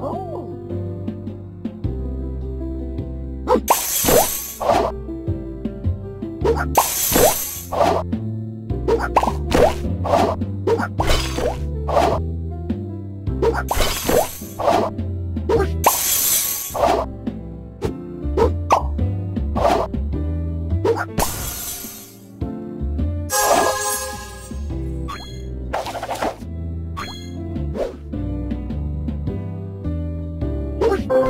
What? What?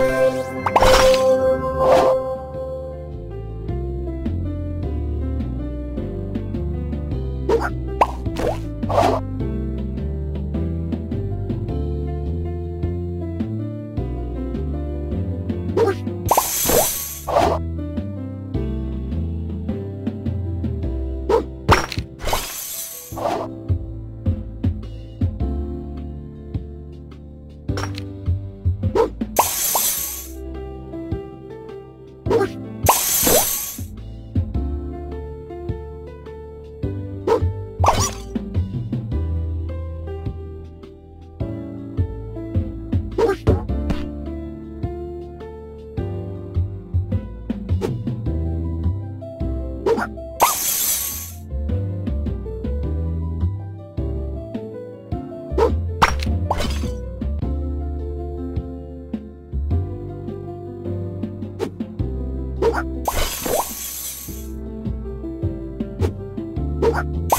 What?